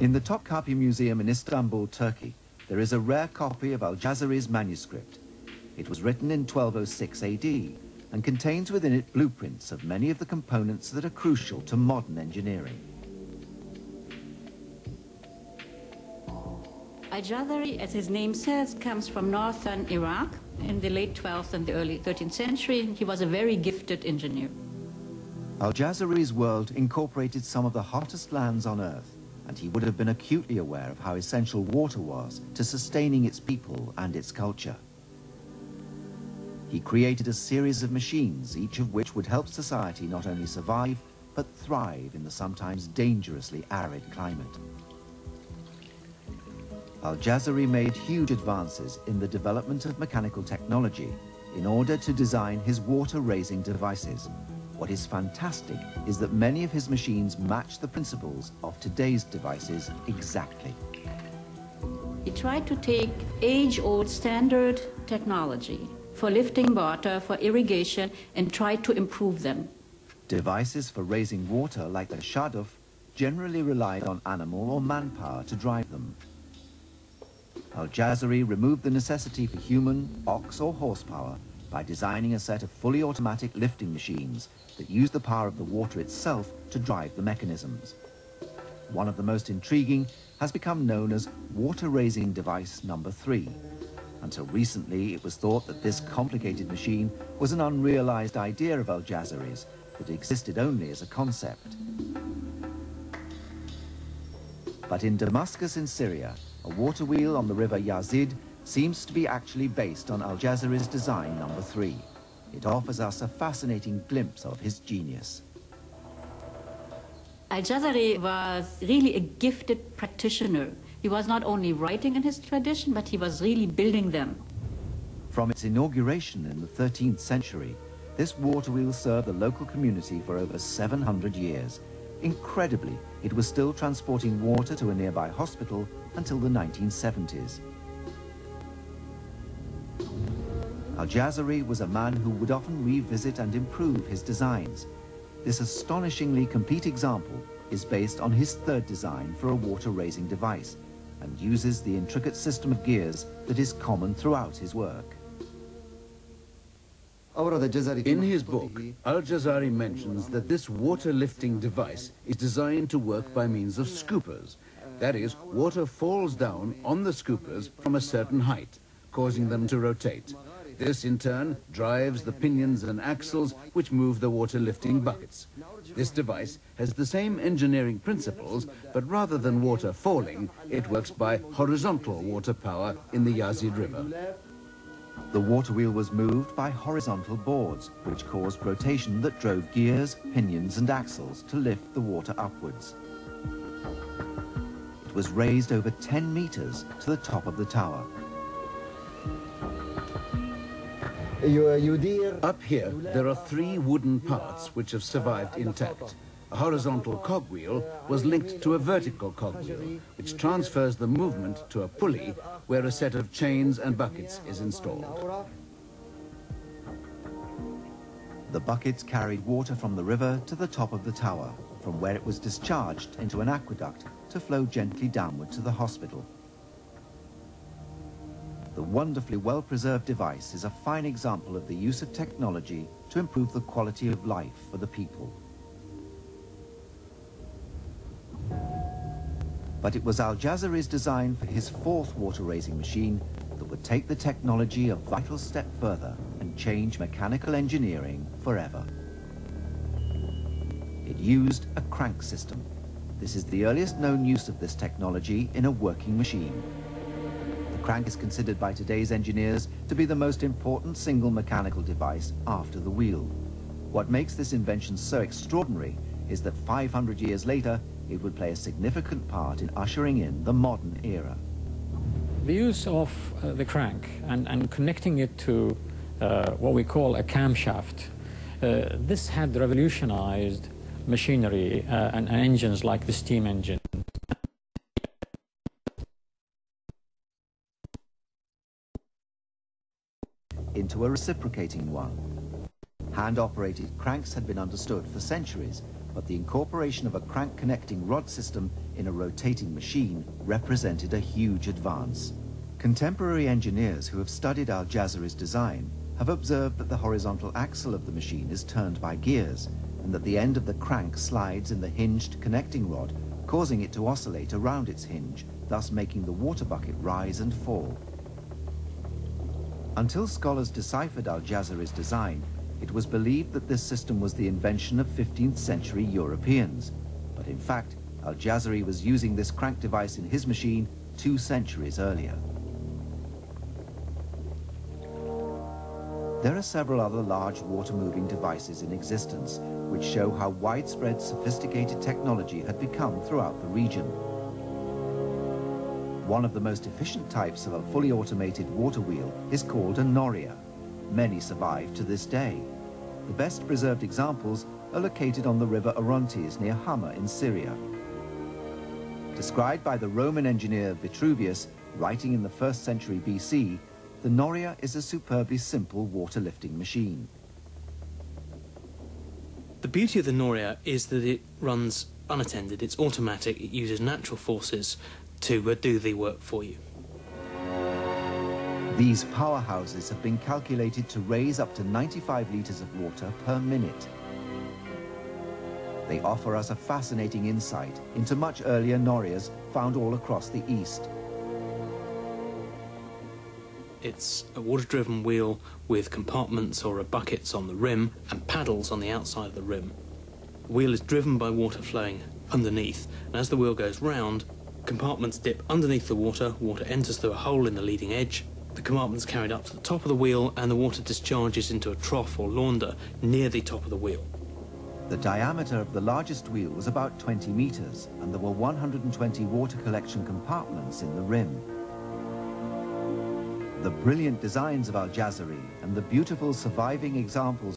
In the Topkapi Museum in Istanbul, Turkey, there is a rare copy of Al-Jazari's manuscript. It was written in 1206 AD and contains within it blueprints of many of the components that are crucial to modern engineering. Al-Jazari, as his name says, comes from northern Iraq in the late 12th and the early 13th century. He was a very gifted engineer. Al-Jazari's world incorporated some of the hottest lands on Earth, and he would have been acutely aware of how essential water was to sustaining its people and its culture. He created a series of machines, each of which would help society not only survive, but thrive in the sometimes dangerously arid climate. Al-Jazari made huge advances in the development of mechanical technology in order to design his water-raising devices. What is fantastic is that many of his machines match the principles of today's devices exactly. He tried to take age-old standard technology for lifting water, for irrigation, and tried to improve them. Devices for raising water like the shaduf generally relied on animal or manpower to drive them. Al-Jazari removed the necessity for human, ox or horsepower by designing a set of fully automatic lifting machines that use the power of the water itself to drive the mechanisms. One of the most intriguing has become known as water-raising device number three. Until recently, it was thought that this complicated machine was an unrealized idea of Al-Jazari's that existed only as a concept. But in Damascus in Syria, a water wheel on the river Yazid seems to be actually based on Al-Jazari's design number three. It offers us a fascinating glimpse of his genius. Al-Jazari was really a gifted practitioner. He was not only writing in his tradition, but he was really building them. From its inauguration in the 13th century, this water wheel served the local community for over 700 years. Incredibly, it was still transporting water to a nearby hospital until the 1970s. Al-Jazari was a man who would often revisit and improve his designs. This astonishingly complete example is based on his third design for a water-raising device and uses the intricate system of gears that is common throughout his work. In his book, Al-Jazari mentions that this water-lifting device is designed to work by means of scoopers. That is, water falls down on the scoopers from a certain height, causing them to rotate. This, in turn, drives the pinions and axles which move the water-lifting buckets. This device has the same engineering principles, but rather than water falling, it works by horizontal water power in the Yazid River. The water wheel was moved by horizontal boards, which caused rotation that drove gears, pinions and axles to lift the water upwards. It was raised over 10 meters to the top of the tower. Up here, there are three wooden parts which have survived intact. A horizontal cogwheel was linked to a vertical cogwheel, which transfers the movement to a pulley where a set of chains and buckets is installed. The buckets carried water from the river to the top of the tower, from where it was discharged into an aqueduct to flow gently downward to the hospital. The wonderfully well-preserved device is a fine example of the use of technology to improve the quality of life for the people. But it was Al-Jazari's design for his fourth water-raising machine that would take the technology a vital step further and change mechanical engineering forever. It used a crank system. This is the earliest known use of this technology in a working machine. The crank is considered by today's engineers to be the most important single mechanical device after the wheel. What makes this invention so extraordinary is that 500 years later, it would play a significant part in ushering in the modern era. The use of uh, the crank and, and connecting it to uh, what we call a camshaft, uh, this had revolutionized machinery uh, and, and engines like the steam engine. Into a reciprocating one. Hand-operated cranks had been understood for centuries, but the incorporation of a crank connecting rod system in a rotating machine represented a huge advance. Contemporary engineers who have studied Al-Jazari's design have observed that the horizontal axle of the machine is turned by gears and that the end of the crank slides in the hinged connecting rod, causing it to oscillate around its hinge, thus making the water bucket rise and fall. Until scholars deciphered Al-Jazari's design, it was believed that this system was the invention of 15th century Europeans. But in fact, Al-Jazari was using this crank device in his machine two centuries earlier. There are several other large water-moving devices in existence, which show how widespread sophisticated technology had become throughout the region. One of the most efficient types of a fully automated water wheel is called a Noria. Many survive to this day. The best preserved examples are located on the river Orontes near Hama in Syria. Described by the Roman engineer Vitruvius, writing in the first century BC, the Noria is a superbly simple water lifting machine. The beauty of the Noria is that it runs unattended, it's automatic, it uses natural forces to do the work for you. These powerhouses have been calculated to raise up to 95 litres of water per minute. They offer us a fascinating insight into much earlier Norias found all across the East. It's a water-driven wheel with compartments or buckets on the rim and paddles on the outside of the rim. The wheel is driven by water flowing underneath, and as the wheel goes round, compartments dip underneath the water, water enters through a hole in the leading edge, the compartment's carried up to the top of the wheel and the water discharges into a trough or launder near the top of the wheel. The diameter of the largest wheel was about 20 meters, and there were 120 water collection compartments in the rim. The brilliant designs of Al-Jazari and the beautiful surviving examples